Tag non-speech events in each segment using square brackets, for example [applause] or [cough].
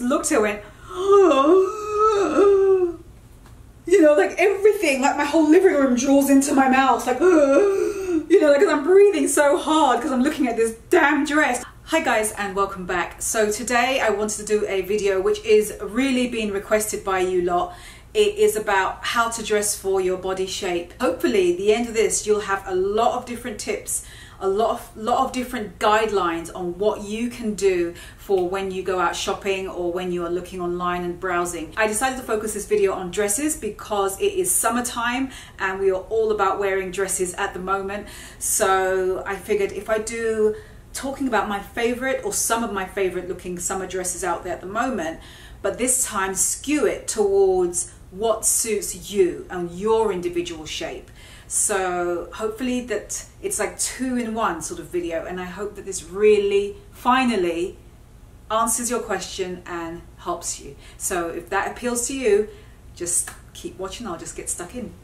Looked at went, oh. you know, like everything, like my whole living room draws into my mouth, like, [gasps] you know, because I'm breathing so hard because I'm looking at this damn dress. Hi guys and welcome back. So today I wanted to do a video which is really being requested by you lot. It is about how to dress for your body shape. Hopefully the end of this you'll have a lot of different tips a lot of lot of different guidelines on what you can do for when you go out shopping or when you are looking online and browsing. I decided to focus this video on dresses because it is summertime and we are all about wearing dresses at the moment. So I figured if I do talking about my favorite or some of my favorite looking summer dresses out there at the moment, but this time skew it towards what suits you and your individual shape. So hopefully that it's like two in one sort of video and I hope that this really finally answers your question and helps you. So if that appeals to you, just keep watching, I'll just get stuck in. [laughs]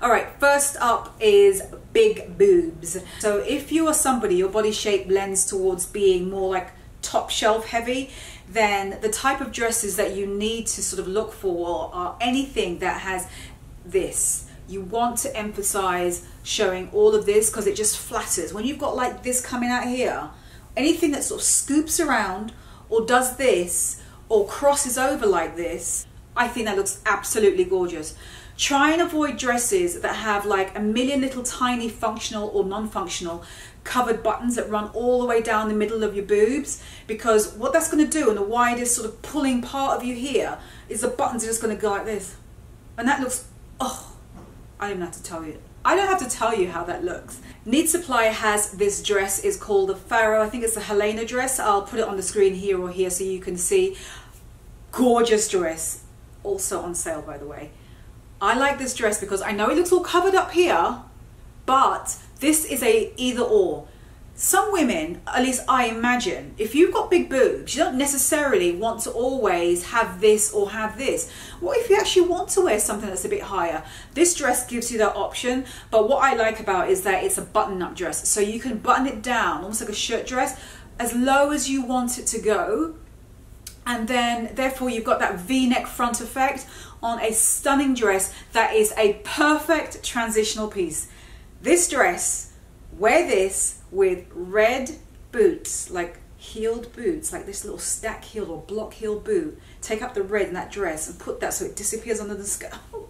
All right, first up is big boobs. So if you are somebody, your body shape lends towards being more like top shelf heavy, then the type of dresses that you need to sort of look for are anything that has this. You want to emphasize showing all of this because it just flatters. When you've got like this coming out here, anything that sort of scoops around or does this or crosses over like this, I think that looks absolutely gorgeous. Try and avoid dresses that have like a million little tiny functional or non-functional covered buttons that run all the way down the middle of your boobs because what that's going to do and the widest sort of pulling part of you here is the buttons are just going to go like this and that looks oh I don't even have to tell you I don't have to tell you how that looks. Need Supply has this dress, is called the Pharaoh, I think it's the Helena dress. I'll put it on the screen here or here so you can see. Gorgeous dress, also on sale by the way. I like this dress because I know it looks all covered up here, but this is a either or. Some women, at least I imagine, if you've got big boobs, you don't necessarily want to always have this or have this. What if you actually want to wear something that's a bit higher? This dress gives you that option, but what I like about it is that it's a button-up dress. So you can button it down, almost like a shirt dress, as low as you want it to go. And then, therefore, you've got that V-neck front effect on a stunning dress that is a perfect transitional piece. This dress, wear this with red boots, like heeled boots, like this little stack heeled or block heeled boot. Take up the red in that dress and put that so it disappears under the skirt. [laughs]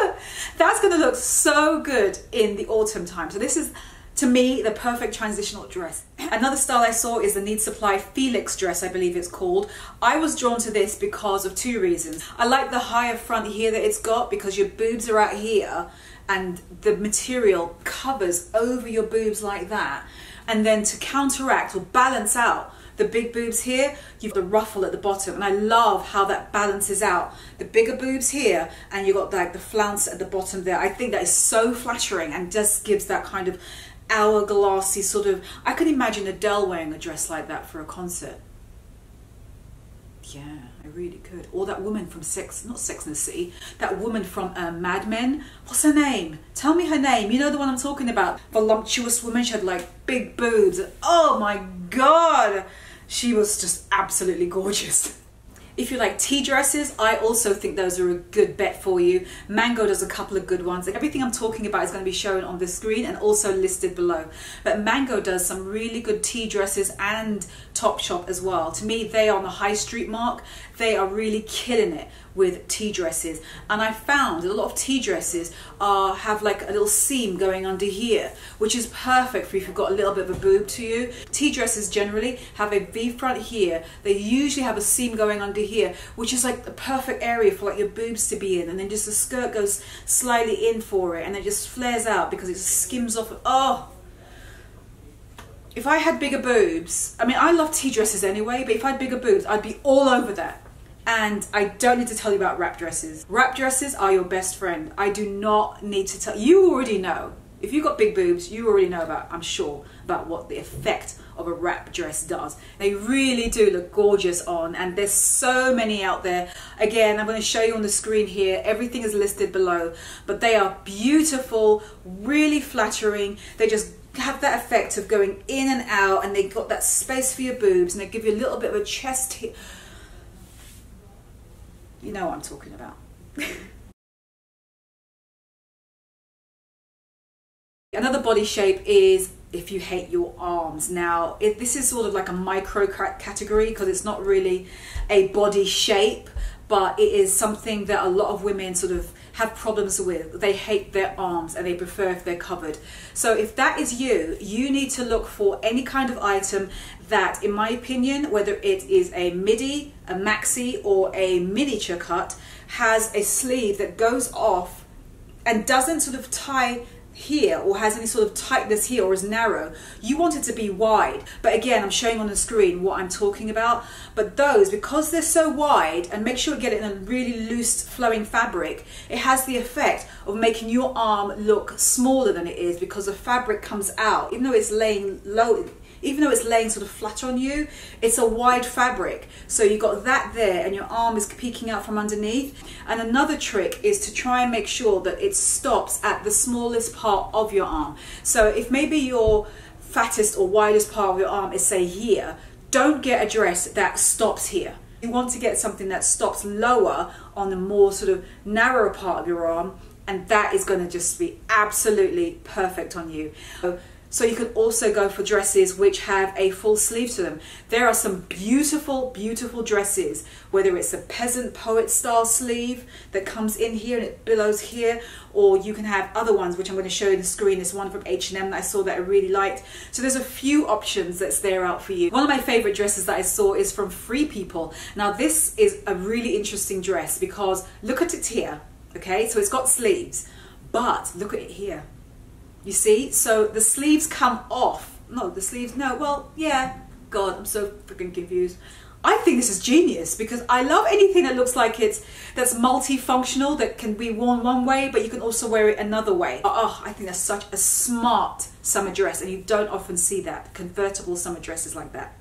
Oh, That's gonna look so good in the autumn time. So this is to me, the perfect transitional dress. [clears throat] Another style I saw is the Need Supply Felix dress, I believe it's called. I was drawn to this because of two reasons. I like the higher front here that it's got because your boobs are out here and the material covers over your boobs like that. And then to counteract or balance out the big boobs here, you've got the ruffle at the bottom. And I love how that balances out the bigger boobs here and you've got like the flounce at the bottom there. I think that is so flattering and just gives that kind of hourglassy sort of, I can imagine Adele wearing a dress like that for a concert. Yeah, I really could. Or that woman from Sex, not Sex and the City, that woman from um, Mad Men. What's her name? Tell me her name. You know the one I'm talking about. Voluptuous woman. She had like big boobs. Oh my God. She was just absolutely gorgeous. [laughs] If you like tea dresses, I also think those are a good bet for you. Mango does a couple of good ones. Everything I'm talking about is going to be shown on the screen and also listed below. But Mango does some really good tea dresses and Topshop as well. To me, they are on the high street mark. They are really killing it with tea dresses and I found a lot of tea dresses are have like a little seam going under here which is perfect for if you've got a little bit of a boob to you. Tea dresses generally have a V front here they usually have a seam going under here which is like the perfect area for like your boobs to be in and then just the skirt goes slightly in for it and it just flares out because it skims off oh if I had bigger boobs, I mean, I love tea dresses anyway, but if I had bigger boobs, I'd be all over that. And I don't need to tell you about wrap dresses. Wrap dresses are your best friend. I do not need to tell you already know. If you've got big boobs, you already know about, I'm sure, about what the effect of a wrap dress does. They really do look gorgeous on and there's so many out there. Again, I'm going to show you on the screen here. Everything is listed below, but they are beautiful, really flattering. They just have that effect of going in and out and they got that space for your boobs and they give you a little bit of a chest here. You know what I'm talking about. [laughs] Another body shape is if you hate your arms. Now, this is sort of like a micro category because it's not really a body shape, but it is something that a lot of women sort of have problems with. They hate their arms and they prefer if they're covered. So if that is you, you need to look for any kind of item that, in my opinion, whether it is a midi, a maxi, or a miniature cut, has a sleeve that goes off and doesn't sort of tie here or has any sort of tightness here or is narrow. You want it to be wide. But again, I'm showing on the screen what I'm talking about. But those, because they're so wide, and make sure you get it in a really loose flowing fabric, it has the effect of making your arm look smaller than it is because the fabric comes out. Even though it's laying low, even though it's laying sort of flat on you, it's a wide fabric. So you've got that there and your arm is peeking out from underneath. And another trick is to try and make sure that it stops at the smallest part of your arm. So if maybe your fattest or widest part of your arm is say here, don't get a dress that stops here. You want to get something that stops lower on the more sort of narrower part of your arm and that is going to just be absolutely perfect on you. So so you can also go for dresses which have a full sleeve to them. There are some beautiful, beautiful dresses, whether it's a peasant poet style sleeve that comes in here and it billows here, or you can have other ones, which I'm going to show you on the screen. This one from H&M that I saw that I really liked. So there's a few options that's there out for you. One of my favorite dresses that I saw is from Free People. Now this is a really interesting dress because look at it here, okay? So it's got sleeves, but look at it here you see? So the sleeves come off. No, the sleeves, no, well, yeah. God, I'm so freaking confused. I think this is genius because I love anything that looks like it's that's multifunctional that can be worn one way but you can also wear it another way. Oh, I think that's such a smart summer dress and you don't often see that convertible summer dresses like that.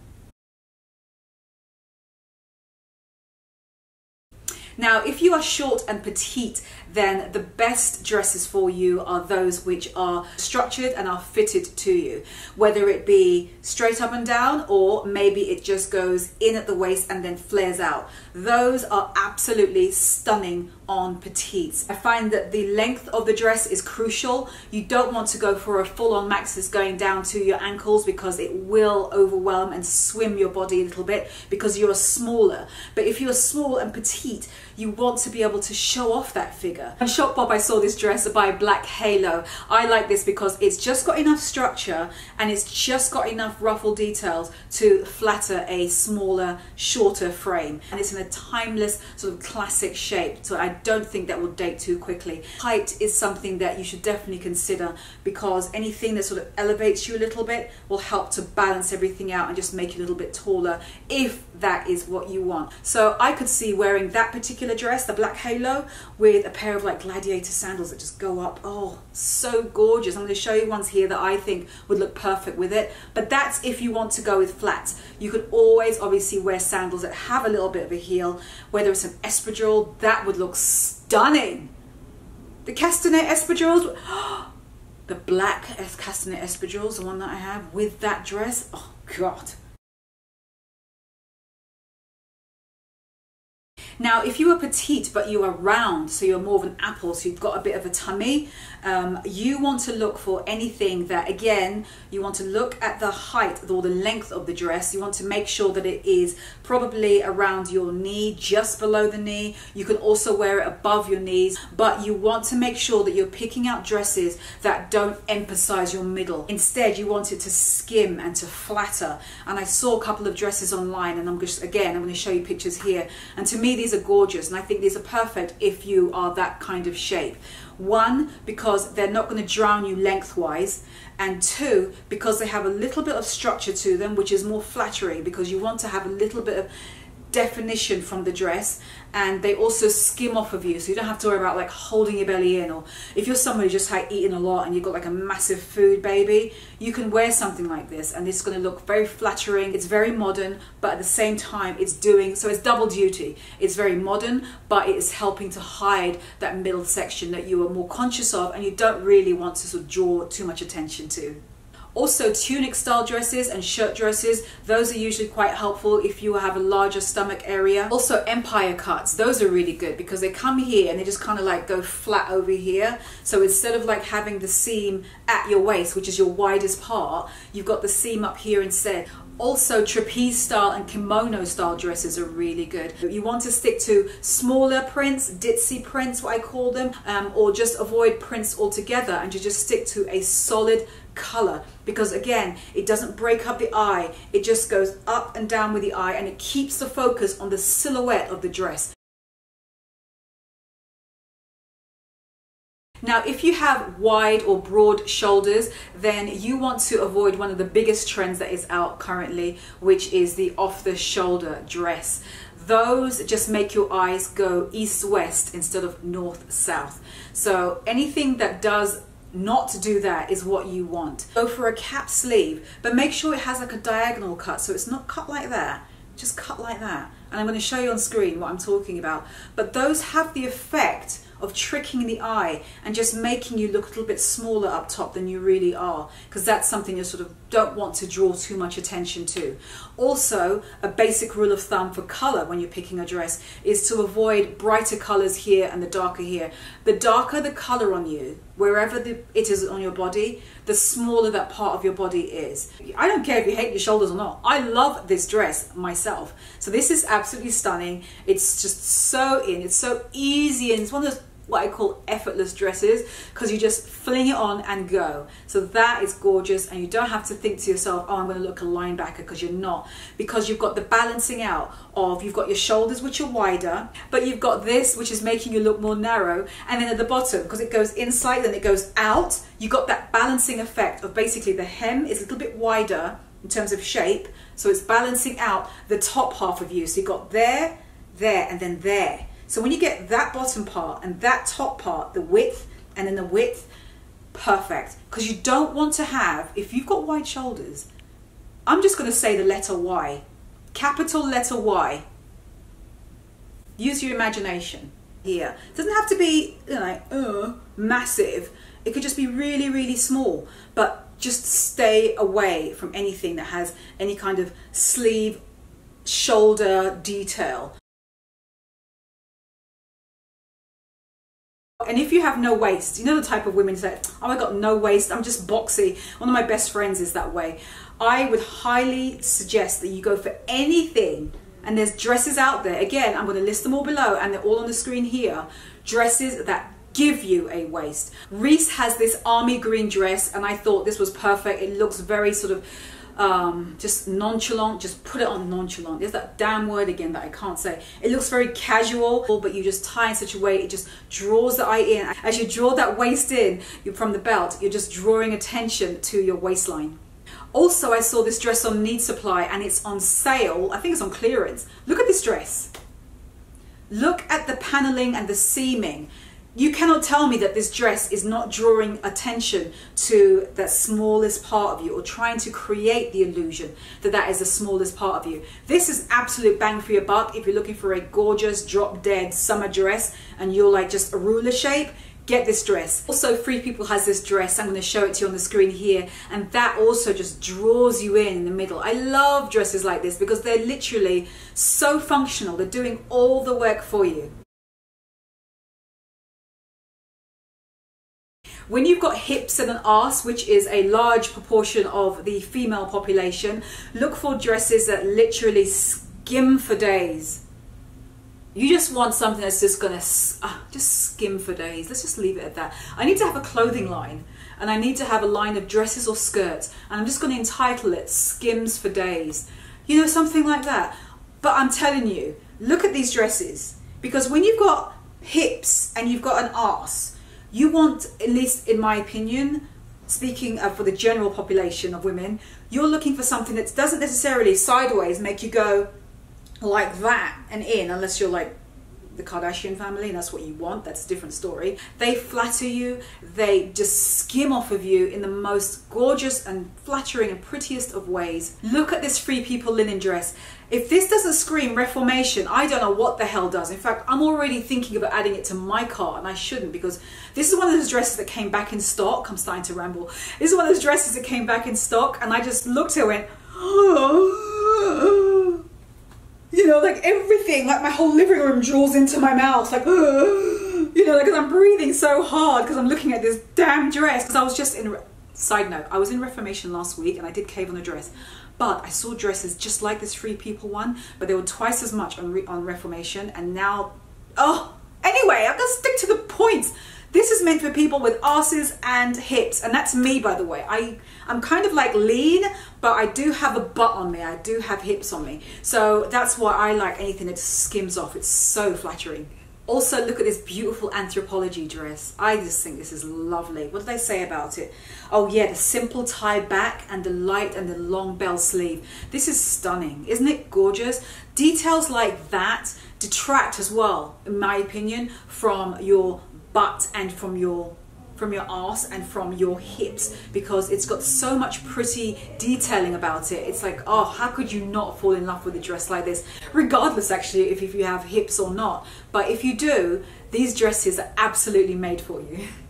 Now, if you are short and petite, then the best dresses for you are those which are structured and are fitted to you, whether it be straight up and down or maybe it just goes in at the waist and then flares out. Those are absolutely stunning on petites. I find that the length of the dress is crucial. You don't want to go for a full-on maxis going down to your ankles because it will overwhelm and swim your body a little bit because you're smaller. But if you're small and petite, you want to be able to show off that figure. On Shopbop I saw this dress by Black Halo. I like this because it's just got enough structure and it's just got enough ruffle details to flatter a smaller, shorter frame. And it's in a timeless sort of classic shape. So I don't think that will date too quickly. Height is something that you should definitely consider because anything that sort of elevates you a little bit will help to balance everything out and just make you a little bit taller if that is what you want. So I could see wearing that particular dress, the black halo, with a pair of like gladiator sandals that just go up. Oh, so gorgeous. I'm going to show you ones here that I think would look perfect with it. But that's if you want to go with flats. You could always obviously wear sandals that have a little bit of a heel, whether it's an espadrille, that would look stunning. The Castañer espadrilles, [gasps] the black Castañer espadrilles, the one that I have with that dress, oh God. Now, if you are petite but you are round, so you're more of an apple, so you've got a bit of a tummy, um, you want to look for anything that, again, you want to look at the height or the length of the dress. You want to make sure that it is probably around your knee, just below the knee. You can also wear it above your knees, but you want to make sure that you're picking out dresses that don't emphasize your middle. Instead, you want it to skim and to flatter. And I saw a couple of dresses online, and I'm just, again, I'm going to show you pictures here. And to me, these these are gorgeous and I think these are perfect if you are that kind of shape. One, because they're not going to drown you lengthwise and two, because they have a little bit of structure to them which is more flattering because you want to have a little bit of definition from the dress and they also skim off of you so you don't have to worry about like holding your belly in or if you're somebody just like eating a lot and you've got like a massive food baby you can wear something like this and it's going to look very flattering it's very modern but at the same time it's doing so it's double duty. It's very modern but it is helping to hide that middle section that you are more conscious of and you don't really want to sort of draw too much attention to Also, tunic style dresses and shirt dresses, those are usually quite helpful if you have a larger stomach area. Also, empire cuts, those are really good because they come here and they just kind of like go flat over here. So instead of like having the seam at your waist, which is your widest part, you've got the seam up here instead. Also, trapeze style and kimono style dresses are really good. You want to stick to smaller prints, ditzy prints, what I call them, um, or just avoid prints altogether and you just stick to a solid color because again it doesn't break up the eye it just goes up and down with the eye and it keeps the focus on the silhouette of the dress Now, if you have wide or broad shoulders, then you want to avoid one of the biggest trends that is out currently, which is the off the shoulder dress. Those just make your eyes go east west instead of north south. So, anything that does not to do that is what you want. Go for a cap sleeve, but make sure it has like a diagonal cut so it's not cut like that, just cut like that. And I'm going to show you on screen what I'm talking about. But those have the effect of tricking the eye and just making you look a little bit smaller up top than you really are because that's something you're sort of don't want to draw too much attention to. Also, a basic rule of thumb for color when you're picking a dress is to avoid brighter colors here and the darker here. The darker the color on you, wherever the, it is on your body, the smaller that part of your body is. I don't care if you hate your shoulders or not. I love this dress myself. So this is absolutely stunning. It's just so in. It's so easy and it's one of those what I call effortless dresses because you just fling it on and go. So that is gorgeous and you don't have to think to yourself, oh, I'm going to look a linebacker because you're not. Because you've got the balancing out of, you've got your shoulders which are wider, but you've got this which is making you look more narrow. And then at the bottom, because it goes inside then it goes out, you've got that balancing effect of basically the hem is a little bit wider in terms of shape. So it's balancing out the top half of you. So you've got there, there, and then there. So when you get that bottom part and that top part, the width and then the width, perfect. Because you don't want to have, if you've got wide shoulders, I'm just going to say the letter Y, capital letter Y. Use your imagination here. It doesn't have to be, you know, uh, massive. It could just be really, really small. But just stay away from anything that has any kind of sleeve, shoulder detail. And if you have no waist, you know the type of women say, oh, I got no waist, I'm just boxy. One of my best friends is that way. I would highly suggest that you go for anything. And there's dresses out there. Again, I'm going to list them all below and they're all on the screen here. Dresses that give you a waist. Reiss has this army green dress and I thought this was perfect. It looks very sort of um, just nonchalant, just put it on nonchalant. There's that damn word again that I can't say. It looks very casual, but you just tie in such a way, it just draws the eye in. As you draw that waist in from the belt, you're just drawing attention to your waistline. Also, I saw this dress on Need Supply and it's on sale. I think it's on clearance. Look at this dress. Look at the paneling and the seaming you cannot tell me that this dress is not drawing attention to that smallest part of you or trying to create the illusion that that is the smallest part of you. This is absolute bang for your buck if you're looking for a gorgeous drop dead summer dress and you're like just a ruler shape get this dress. Also, Free People has this dress. I'm going to show it to you on the screen here. And that also just draws you in in the middle. I love dresses like this because they're literally so functional. They're doing all the work for you. When you've got hips and an ass, which is a large proportion of the female population, look for dresses that literally skim for days. You just want something that's just gonna uh, just skim for days. Let's just leave it at that. I need to have a clothing line and I need to have a line of dresses or skirts and I'm just gonna entitle it Skims for Days. You know, something like that. But I'm telling you, look at these dresses because when you've got hips and you've got an ass, you want, at least in my opinion, speaking for the general population of women, you're looking for something that doesn't necessarily sideways make you go like that and in, unless you're like the Kardashian family, and that's what you want. That's a different story. They flatter you, they just skim off of you in the most gorgeous and flattering and prettiest of ways. Look at this Free People linen dress. If this doesn't scream reformation, I don't know what the hell does. In fact, I'm already thinking about adding it to my cart, and I shouldn't because this is one of those dresses that came back in stock. I'm starting to ramble. This is one of those dresses that came back in stock, and I just looked at it and went, oh. [gasps] You know, like everything, like my whole living room draws into my mouth, like, [gasps] you know, because like, I'm breathing so hard because I'm looking at this damn dress. Because I was just in, side note, I was in Reformation last week and I did cave on a dress. But I saw dresses just like this Free People one, but they were twice as much on, on Reformation. And now, oh, anyway, I'm gonna stick to the points. This is meant for people with asses and hips, and that's me, by the way. I, I'm kind of like lean, but I do have a butt on me. I do have hips on me. So that's why I like anything that skims off. It's so flattering. Also, look at this beautiful Anthropologie dress. I just think this is lovely. What did they say about it? Oh yeah, the simple tie back and the light and the long bell sleeve. This is stunning. Isn't it gorgeous? Details like that detract as well, in my opinion, from your butt and from your from your ass and from your hips because it's got so much pretty detailing about it. It's like, oh, how could you not fall in love with a dress like this? Regardless, actually, if, if you have hips or not. But if you do, these dresses are absolutely made for you. [laughs]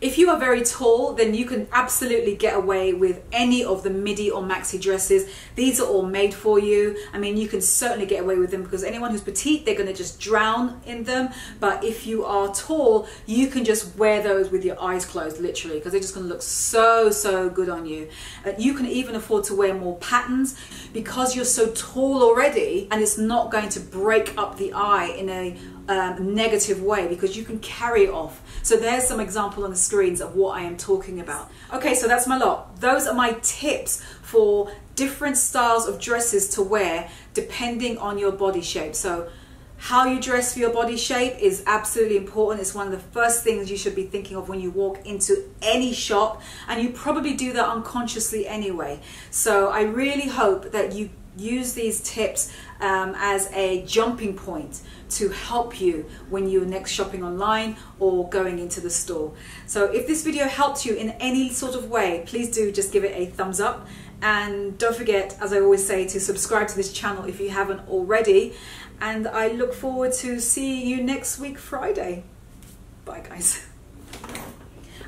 If you are very tall, then you can absolutely get away with any of the midi or maxi dresses. These are all made for you. I mean, you can certainly get away with them because anyone who's petite, they're going to just drown in them. But if you are tall, you can just wear those with your eyes closed, literally, because they're just going to look so, so good on you. Uh, you can even afford to wear more patterns because you're so tall already and it's not going to break up the eye in a um, negative way because you can carry off. So there's some example on the screens of what I am talking about. Okay, so that's my lot. Those are my tips for different styles of dresses to wear depending on your body shape. So how you dress for your body shape is absolutely important. It's one of the first things you should be thinking of when you walk into any shop, and you probably do that unconsciously anyway. So I really hope that you use these tips um, as a jumping point to help you when you're next shopping online or going into the store. So if this video helped you in any sort of way, please do just give it a thumbs up. And don't forget, as I always say, to subscribe to this channel if you haven't already. And I look forward to seeing you next week, Friday. Bye, guys.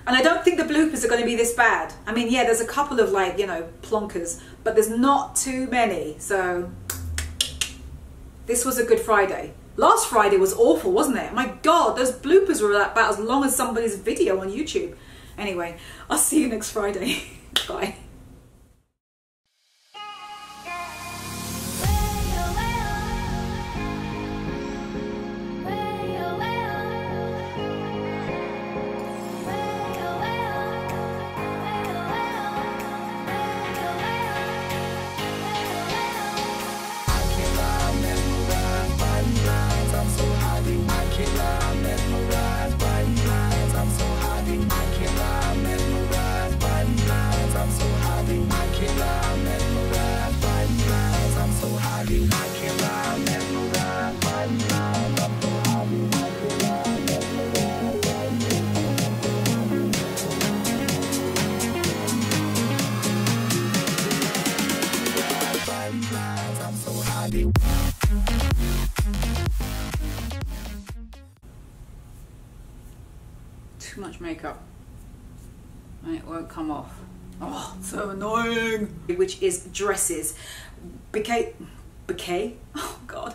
And I don't think the bloopers are going to be this bad. I mean, yeah, there's a couple of like, you know, plonkers, but there's not too many. So this was a good Friday. Last Friday was awful, wasn't it? My God, those bloopers were about as long as somebody's video on YouTube. Anyway, I'll see you next Friday. [laughs] Bye. Makeup and it won't come off. [laughs] Oh, so annoying. Which is dresses. Bouquet, bouquet? [laughs] Oh God.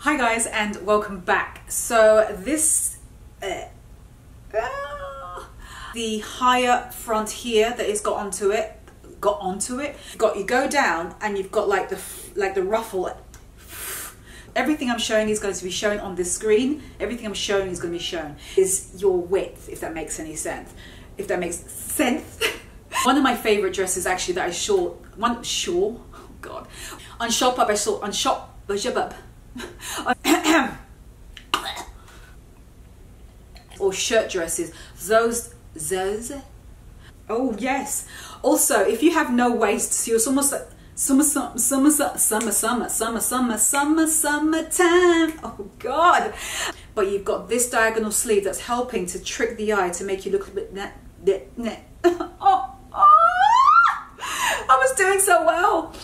Hi guys and welcome back. So this, uh, uh, the higher front here that it's got onto it, got onto it, got you go down and you've got like the like the ruffle everything I'm showing is going to be shown on this screen. Everything I'm showing is going to be shown is your width, if that makes any sense. If that makes sense. [laughs] one of my favorite dresses actually that I saw, one, saw, oh God. On Shopbop I saw, on Shop, Shopbop. [coughs] or shirt dresses, those, those, oh yes. Also, if you have no waist, so you're almost like, summer, summer, summer, summer, summer, summer, summer, summer, summertime. Oh God. But you've got this diagonal sleeve that's helping to trick the eye to make you look a bit net, net, net. [laughs] oh, oh, I was doing so well.